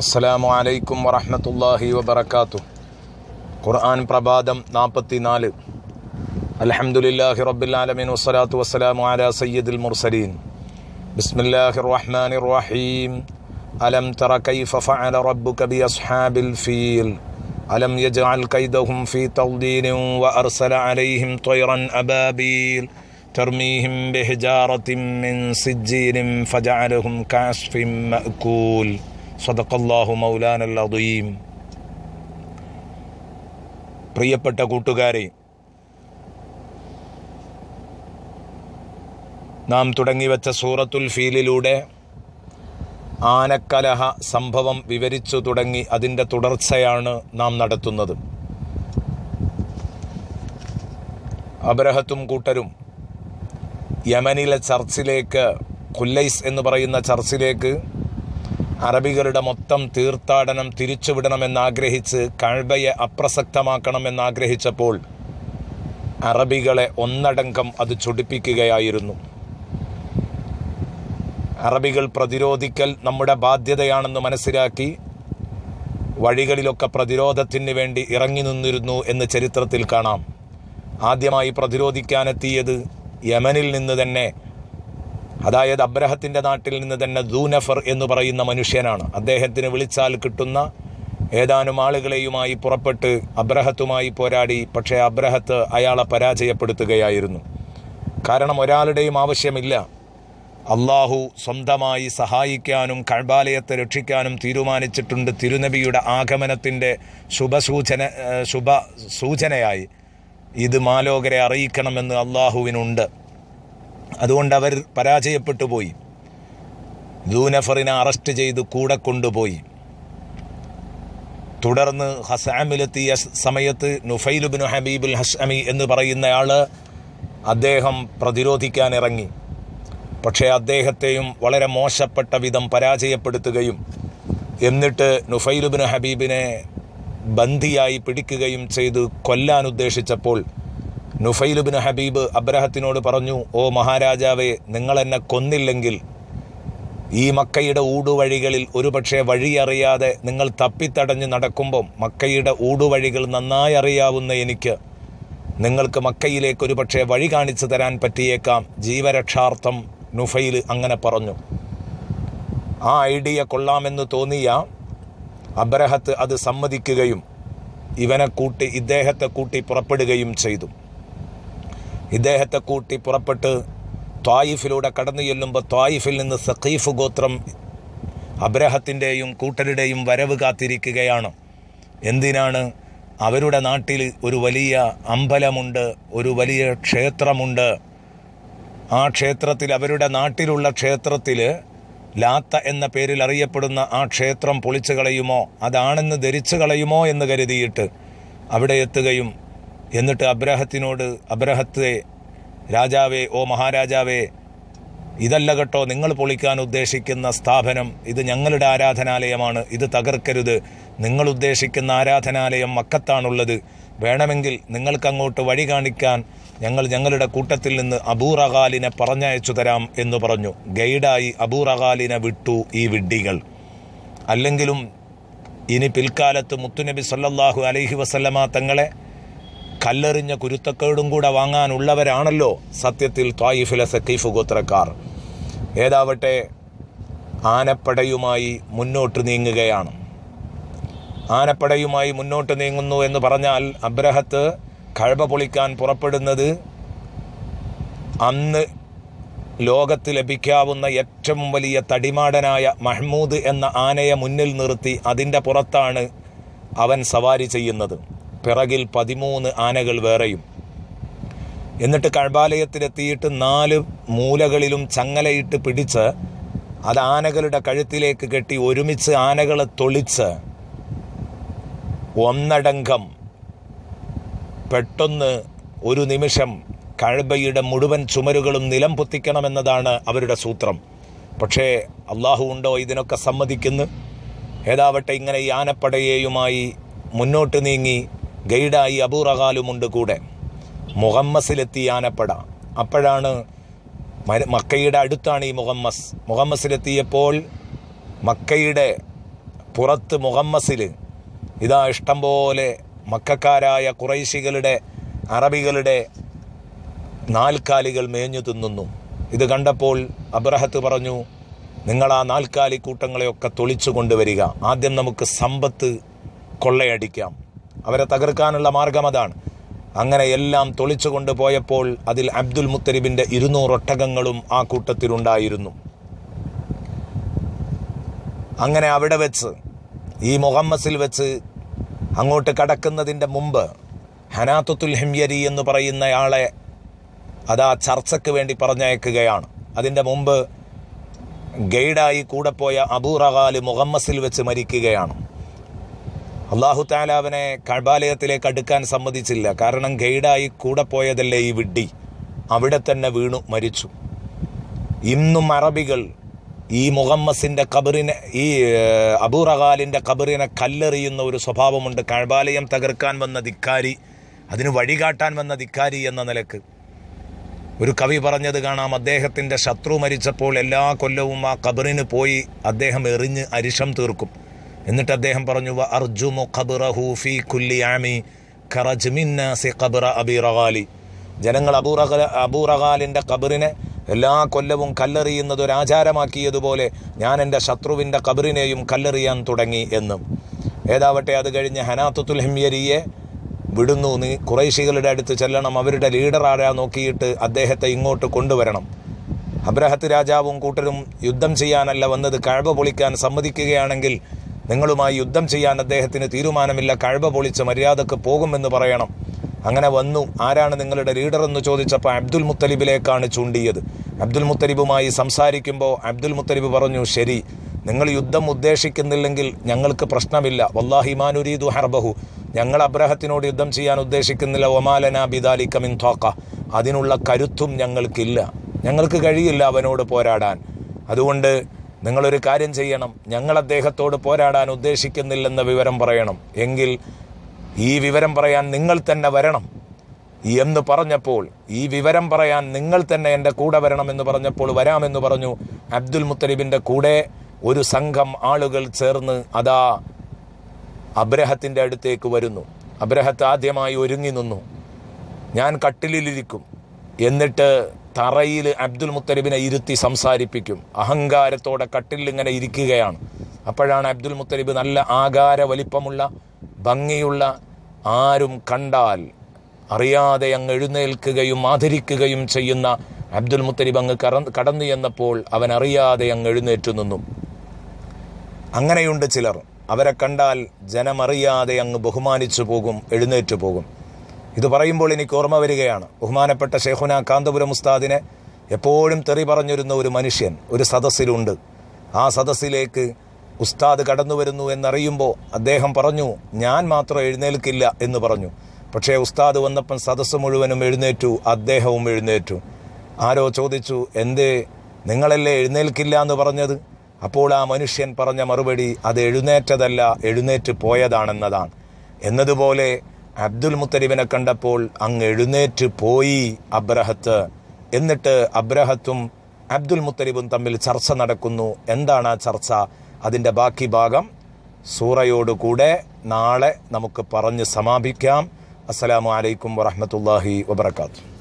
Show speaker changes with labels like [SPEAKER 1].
[SPEAKER 1] അസ്സലാമു അലൈക്കും വറഹ്മത്തുള്ളാഹി വബറകാതുഹു ഖുർആൻ പ്രഭാതം നാൽപ്പത്തിനാല് അൽഹംദുലില്ലാഹി റബ്ബിൽ ആലമീൻ വസ്സലാത്തു വസ്സലാമു അലാ സയ്യിദിൽ മുർസലീൻ ബിസ്മില്ലാഹിർ റഹ്മാനിർ റഹീം അലം തറ കൈഫ ഫഅല റബ്ബുക ബി അസ്ഹാബിൽ ഫീൽ അലം യജ്അൽ കൈദഹും ഫീ തൗദീൻ വഅർസല അലൈഹിം ത്വയ്റൻ അബാബീൽ ترميهم بحجارة من سجيل فجعلهم كعصف مأكول സദക്കല്ലാഹു മൗലാനൽ അദീം പ്രിയപ്പെട്ട കൂട്ടുകാരെ നാം തുടങ്ങിവെച്ച സൂറത്തുൽ ഫീലിലൂടെ ആനക്കലഹ സംഭവം വിവരിച്ചു തുടങ്ങി അതിന്റെ തുടർച്ചയാണ് നാം നടത്തുന്നത്. അബ്രഹത്തും കൂട്ടരും യമനിലെ ചർച്ചിലേക്ക് കുല്ലൈസ് എന്ന് പറയുന്ന ചർച്ചിലേക്ക് അറബികളുടെ മൊത്തം തീർത്ഥാടനം തിരിച്ചുവിടണമെന്നാഗ്രഹിച്ച് കഴബയെ അപ്രസക്തമാക്കണമെന്നാഗ്രഹിച്ചപ്പോൾ അറബികളെ ഒന്നടങ്കം അത് ചൊടിപ്പിക്കുകയായിരുന്നു. അറബികൾ പ്രതിരോധിക്കൽ നമ്മുടെ ബാധ്യതയാണെന്ന് മനസ്സിലാക്കി വഴികളിലൊക്കെ പ്രതിരോധത്തിന് വേണ്ടി ഇറങ്ങി നിന്നിരുന്നു എന്ന് ചരിത്രത്തിൽ കാണാം. ആദ്യമായി പ്രതിരോധിക്കാനെത്തിയത് യമനിൽ നിന്ന് തന്നെ അതായത് അബ്രഹത്തിന്റെ നാട്ടിൽ നിന്ന് തന്നെ ദൂനഫർ എന്ന് പറയുന്ന മനുഷ്യനാണ്. അദ്ദേഹത്തിന് വിളിച്ചാൽ കിട്ടുന്ന ഏതാനും ആളുകളെയുമായി പുറപ്പെട്ട് അബ്രഹത്തുമായി പോരാടി പക്ഷേ അബ്രഹത്ത് അയാളെ പരാജയപ്പെടുത്തുകയായിരുന്നു. കാരണം ഒരാളുടെയും ആവശ്യമില്ല. അള്ളാഹു സ്വന്തമായി സഹായിക്കാനും കഴബാലയത്തെ രക്ഷിക്കാനും തീരുമാനിച്ചിട്ടുണ്ട് തിരുനബിയുടെ ആഗമനത്തിന്റെ ശുഭസൂചന ശുഭ സൂചനയായി. ഇത് മാലോകരെ അറിയിക്കണമെന്ന് അള്ളാഹുവിനുണ്ട്. അതുകൊണ്ട് അവർ പരാജയപ്പെട്ടു പോയി. ദൂനഫറിനെ അറസ്റ്റ് ചെയ്ത് കൂടെ കൊണ്ടുപോയി. തുടർന്ന് ഹസാമിലെത്തിയ സമയത്ത് നുഫൈലുബിൻ ഹബീബുൽ ഹസ്അമി എന്ന് പറയുന്നയാൾ അദ്ദേഹം പ്രതിരോധിക്കാൻ ഇറങ്ങി. പക്ഷേ അദ്ദേഹത്തെയും വളരെ മോശപ്പെട്ട വിധം പരാജയപ്പെടുത്തുകയും എന്നിട്ട് നുഫൈലുബിൻ ഹബീബിനെ ബന്ദിയായി പിടിക്കുകയും ചെയ്ത് കൊല്ലാൻ ഉദ്ദേശിച്ചപ്പോൾ നുഫൈലുബിൻ ഹബീബ് അബ്രഹത്തിനോട് പറഞ്ഞു ഓ മഹാരാജാവെ നിങ്ങൾ എന്നെ കൊന്നില്ലെങ്കിൽ ഈ മക്കയുടെ ഊടുവഴികളിൽ ഒരുപക്ഷെ വഴിയറിയാതെ നിങ്ങൾ തപ്പിത്തടഞ്ഞ് നടക്കുമ്പം മക്കയുടെ ഊടുവഴികൾ നന്നായി അറിയാവുന്ന എനിക്ക് നിങ്ങൾക്ക് മക്കയിലേക്ക് ഒരുപക്ഷെ വഴി കാണിച്ചു തരാൻ പറ്റിയേക്കാം ജീവരക്ഷാർത്ഥം നുഫൈൽ അങ്ങനെ പറഞ്ഞു. ആ ഐഡിയ കൊള്ളാമെന്ന് തോന്നിയ അബ്രഹത്ത് അത് സമ്മതിക്കുകയും ഇവനെ കൂട്ടി ഇദ്ദേഹത്തെ കൂട്ടി പുറപ്പെടുകയും ചെയ്തു. ഇദ്ദേഹത്തെ കൂട്ടി പുറപ്പെട്ട് ത്വായിഫിലൂടെ കടന്നു ചെല്ലുമ്പോൾ ത്വായിഫിൽ നിന്ന് സഖീഫ് ഗോത്രം അബ്രഹത്തിന്റെയും കൂട്ടരുടെയും വരവ് കാത്തിരിക്കുകയാണ്. എന്തിനാണ്? അവരുടെ നാട്ടിൽ ഒരു വലിയ അമ്പലമുണ്ട് ഒരു വലിയ ക്ഷേത്രമുണ്ട്. ആ ക്ഷേത്രത്തിൽ അവരുടെ നാട്ടിലുള്ള ക്ഷേത്രത്തിൽ ലാത്ത എന്ന പേരിൽ അറിയപ്പെടുന്ന ആ ക്ഷേത്രം പൊളിച്ചു കളയുമോ അതാണെന്ന് ധരിച്ചു കളയുമോ എന്ന് കരുതിയിട്ട് അവിടെ എത്തുകയും എന്നിട്ട് അബ്രഹത്തിനോട് അബ്രഹത്തെ രാജാവേ ഓ മഹാരാജാവേ ഇതല്ല കേട്ടോ നിങ്ങൾ പൊളിക്കാൻ ഉദ്ദേശിക്കുന്ന സ്ഥാപനം. ഇത് ഞങ്ങളുടെ ആരാധനാലയമാണ്. ഇത് തകർക്കരുത്. നിങ്ങൾ ഉദ്ദേശിക്കുന്ന ആരാധനാലയം മക്കത്താണുള്ളത്. വേണമെങ്കിൽ നിങ്ങൾക്കങ്ങോട്ട് വഴി കാണിക്കാൻ ഞങ്ങൾ ഞങ്ങളുടെ കൂട്ടത്തിൽ നിന്ന് അബൂറകാലിനെ പറഞ്ഞയച്ചു തരാം എന്ന് പറഞ്ഞു. ഗൈഡായി അബൂറകാലിനെ വിട്ടു ഈ വിഡ്ഢികൾ. അല്ലെങ്കിലും ഇനി പിൽക്കാലത്ത് മുത്തുനബി സല്ലല്ലാഹു അലൈഹി വസല്ലമ തങ്ങളെ കല്ലെറിഞ്ഞ കുരുത്തക്കേടും കൂടെ വാങ്ങാനുള്ളവരാണല്ലോ സത്യത്തിൽ ത്വായിഫിലെ സക്കീഫ് ഗോത്രക്കാർ. ഏതാവട്ടെ ആനപ്പടയുമായി മുന്നോട്ട് നീങ്ങുകയാണ്. ആനപ്പടയുമായി മുന്നോട്ട് നീങ്ങുന്നു എന്ന് പറഞ്ഞാൽ അബ്രഹത്ത് കഴവ പൊളിക്കാൻ പുറപ്പെടുന്നത് അന്ന് ലോകത്ത് ലഭിക്കാവുന്ന ഏറ്റവും വലിയ തടിമാടനായ മഹ്മൂദ് എന്ന ആനയെ മുന്നിൽ നിർത്തി അതിന്റെ പുറത്താണ് അവൻ സവാരി ചെയ്യുന്നത്. പിറകിൽ പതിമൂന്ന് ആനകൾ വേറെയും. എന്നിട്ട് കഴബാലയത്തിലെത്തിയിട്ട് നാല് മൂലകളിലും ചങ്ങലയിട്ട് പിടിച്ച് അത് ആനകളുടെ കഴുത്തിലേക്ക് കെട്ടി ഒരുമിച്ച് ആനകളെ തൊളിച്ച് ഒന്നടങ്കം പെട്ടെന്ന് ഒരു നിമിഷം കഴബയുടെ മുഴുവൻ ചുമരുകളും നിലം പൊത്തിക്കണമെന്നതാണ് അവരുടെ സൂത്രം. പക്ഷേ അള്ളാഹു ഉണ്ടോ ഇതിനൊക്കെ സമ്മതിക്കുന്നു? ഏതാവട്ടെ ഇങ്ങനെ ഈ ആനപ്പടയെയുമായി മുന്നോട്ട് നീങ്ങി ഗൈഡായി അബൂറകാലുമുണ്ട് കൂടെ. മുഹമ്മസിലെത്തി ആനപ്പട. അപ്പോഴാണ് മക്കയുടെ അടുത്താണ് ഈ മുഹമ്മസ്. മുഹമ്മസിലെത്തിയപ്പോൾ മക്കയുടെ പുറത്ത് മുഹമ്മസിൽ ഇതാ ഇഷ്ടം പോലെ മക്കാരായ കുറൈശികളുടെ അറബികളുടെ നാൽക്കാലികൾ മേഞ്ഞു തിന്നുന്നു. ഇത് കണ്ടപ്പോൾ അബ്രഹത്ത് പറഞ്ഞു നിങ്ങൾ ആ നാൽക്കാലി കൂട്ടങ്ങളെയൊക്കെ തൊളിച്ചു കൊണ്ടുവരിക. ആദ്യം നമുക്ക് സമ്പത്ത് കൊള്ളയടിക്കാം. അവരെ തകർക്കാനുള്ള മാർഗം അതാണ്. അങ്ങനെ എല്ലാം തൊളിച്ചു കൊണ്ടുപോയപ്പോൾ അതിൽ അബ്ദുൽ മുത്തലിബിന്റെ ഇരുന്നൂറ് ഒട്ടകങ്ങളും ആ കൂട്ടത്തിലുണ്ടായിരുന്നു. അങ്ങനെ അവിടെ വെച്ച് ഈ മുഹമ്മസിൽ വെച്ച് അങ്ങോട്ട് കടക്കുന്നതിന്റെ മുമ്പ് ഹനാത്തുൽ ഹിംയരി എന്ന് പറയുന്നയാളെ അതാ ചർച്ചയ്ക്ക് വേണ്ടി പറഞ്ഞയക്കുകയാണ്. അതിന്റെ മുമ്പ് ഗൈഡായി കൂടെ പോയ അബൂറഹാൽ മുഹമ്മസിൽ വെച്ച് മരിക്കുകയാണ്. അള്ളാഹു താലാവിനെ കഴബാലയത്തിലേക്ക് അടുക്കാൻ സമ്മതിച്ചില്ല. കാരണം ഗൈഡായി കൂടെ പോയതല്ലേ ഈ വിഡ്ഡി അവിടെ തന്നെ വീണു മരിച്ചു. ഇന്നും അറബികൾ ഈ മുഹമ്മസിന്റെ കബറിനെ ഈ അബൂറഹാലിന്റെ കബറിനെ കല്ലെറിയുന്ന ഒരു സ്വഭാവമുണ്ട്. കഴബാലയം തകർക്കാൻ വന്ന ധിക്കാരി അതിന് വഴികാട്ടാൻ വന്ന ധിക്കാരി എന്ന നിലയ്ക്ക്. ഒരു കവി പറഞ്ഞത് കാണാം അദ്ദേഹത്തിന്റെ ശത്രു മരിച്ചപ്പോൾ എല്ലാ കൊല്ലവും ആ കബറിന് പോയി അദ്ദേഹം എറിഞ്ഞ് അരിശം തീർക്കും. എന്നിട്ട് അദ്ദേഹം പറഞ്ഞു "വ അർജുമു ഖബറഹു ഫീ കുല്ലി ആമി ഖറജ്മിന്നാസി ഖബറ അബി റഗാലി. ജനങ്ങൾ അബൂറഹ അബൂറഹാലിന്റെ കബറിനെ എല്ലാ കൊല്ലവും കല്ലെറിയുന്നത് ഒരു ആചാരമാക്കിയതുപോലെ ഞാൻ എന്റെ ശത്രുവിന്റെ കബറിനെയും കല്ലെറിയാൻ തുടങ്ങി എന്നും. ഏതാവട്ടെ അത് കഴിഞ്ഞ് ഹനാത്തുൽ ഹിമ്യരിയെ വിടുന്നു. നീ കുറേശികളുടെ അടുത്ത് ചെല്ലണം. അവരുടെ ലീഡർ ആരാ നോക്കിയിട്ട് അദ്ദേഹത്തെ ഇങ്ങോട്ട് കൊണ്ടുവരണം. അബ്രഹത്ത് രാജാവും കൂട്ടരും യുദ്ധം ചെയ്യാനല്ല വന്നത്. കഴവ പൊളിക്കാൻ സമ്മതിക്കുകയാണെങ്കിൽ നിങ്ങളുമായി യുദ്ധം ചെയ്യാൻ അദ്ദേഹത്തിന് തീരുമാനമില്ല. കഴവ പൊളിച്ച് മര്യാദയ്ക്ക് പോകുമെന്ന് പറയണം. അങ്ങനെ വന്നു. ആരാണ് നിങ്ങളുടെ ലീഡർ എന്ന് ചോദിച്ചപ്പോൾ അബ്ദുൽ മുത്തലിബിലേക്കാണ് ചൂണ്ടിയത്. അബ്ദുൽ മുത്തലിബുമായി സംസാരിക്കുമ്പോൾ അബ്ദുൽ മുത്തലിബ് പറഞ്ഞു ശരി നിങ്ങൾ യുദ്ധം ഉദ്ദേശിക്കുന്നില്ലെങ്കിൽ ഞങ്ങൾക്ക് പ്രശ്നമില്ല. വല്ലാഹി മാനുരീദു ഹർബഹു. ഞങ്ങൾ അബ്രഹത്തിനോട് യുദ്ധം ചെയ്യാൻ ഉദ്ദേശിക്കുന്നില്ല. ഒമാലന ബിദാലി കമിൻ തോക്ക അതിനുള്ള കരുത്തും ഞങ്ങൾക്കില്ല. ഞങ്ങൾക്ക് കഴിയില്ല അവനോട് പോരാടാൻ. അതുകൊണ്ട് നിങ്ങളൊരു കാര്യം ചെയ്യണം. ഞങ്ങൾ അദ്ദേഹത്തോട് പോരാടാൻ ഉദ്ദേശിക്കുന്നില്ലെന്ന വിവരം പറയണം. എങ്കിൽ ഈ വിവരം പറയാൻ നിങ്ങൾ തന്നെ വരണം. എന്ന് പറഞ്ഞപ്പോൾ ഈ വിവരം പറയാൻ നിങ്ങൾ തന്നെ എന്റെ കൂടെ വരണമെന്ന് പറഞ്ഞപ്പോൾ വരാമെന്ന് പറഞ്ഞു അബ്ദുൽ മുത്തലിബിന്റെ കൂടെ ഒരു സംഘം ആളുകൾ ചേർന്ന് അതാ അബ്രഹത്തിന്റെ അടുത്തേക്ക് വരുന്നു. അബ്രഹത്ത് ആദ്യമായി ഒരുങ്ങി നിന്നു. ഞാൻ കട്ടിലിലിരിക്കും. എന്നിട്ട് തറയിൽ അബ്ദുൽ മുത്തലിബിനെ ഇരുത്തി സംസാരിപ്പിക്കും. അഹങ്കാരത്തോടെ കട്ടിലിൽ ഇങ്ങനെ ഇരിക്കുകയാണ്. അപ്പോഴാണ് അബ്ദുൽ മുത്തലിബ് നല്ല ആകാര വലിപ്പമുള്ള ഭംഗിയുള്ള ആരും കണ്ടാൽ അറിയാതെ അങ്ങ് എഴുന്നേൽക്കുകയും ആദരിക്കുകയും ചെയ്യുന്ന അബ്ദുൽ മുത്തലിബ് അങ്ങ് കടന്നു ചെന്നപ്പോൾ അവൻ അറിയാതെ അങ്ങ് എഴുന്നേറ്റു നിന്നു. അങ്ങനെയുണ്ട് ചിലർ. അവരെ കണ്ടാൽ ജനമറിയാതെ അങ്ങ് ബഹുമാനിച്ചു പോകും എഴുന്നേറ്റു പോകും. ഇത് പറയുമ്പോൾ എനിക്ക് ഓർമ്മ വരികയാണ്. ബഹുമാനപ്പെട്ട ഷെയ്ഖുന കാന്തപുരം ഉസ്താദിനെ എപ്പോഴും തെറി പറഞ്ഞിരുന്ന ഒരു മനുഷ്യൻ ഒരു സദസ്സിലുണ്ട്. ആ സദസ്സിലേക്ക് ഉസ്താദ് കടന്നു വരുന്നു എന്നറിയുമ്പോൾ അദ്ദേഹം പറഞ്ഞു ഞാൻ മാത്രം എഴുന്നേൽക്കില്ല എന്ന് പറഞ്ഞു. പക്ഷേ ഉസ്താദ് വന്നപ്പം സദസ്സ് മുഴുവനും എഴുന്നേറ്റു അദ്ദേഹവും എഴുന്നേറ്റു. ആരോ ചോദിച്ചു എന്തേ നിങ്ങളല്ലേ എഴുന്നേൽക്കില്ല എന്ന് പറഞ്ഞത്? അപ്പോൾ ആ മനുഷ്യൻ പറഞ്ഞ മറുപടി അത് എഴുന്നേറ്റതല്ല എഴുന്നേറ്റ് പോയതാണെന്നതാണ്. എന്നതുപോലെ അബ്ദുൽ മുത്തലിബിനെ കണ്ടപ്പോൾ അങ്ങ് എഴുന്നേറ്റ് പോയി അബ്രഹത്ത്. എന്നിട്ട് അബ്രഹത്തും അബ്ദുൽ മുത്തലിബും തമ്മിൽ ചർച്ച നടക്കുന്നു. എന്താണ് ആ ചർച്ച? അതിന്റെ ബാക്കി ഭാഗം സൂറയോടുകൂടെ നാളെ നമുക്ക് പറഞ്ഞ് സമാപിക്കാം. അസ്സലാമു അലൈക്കും വറഹമത്തല്ലാഹി വബർക്കാത്തു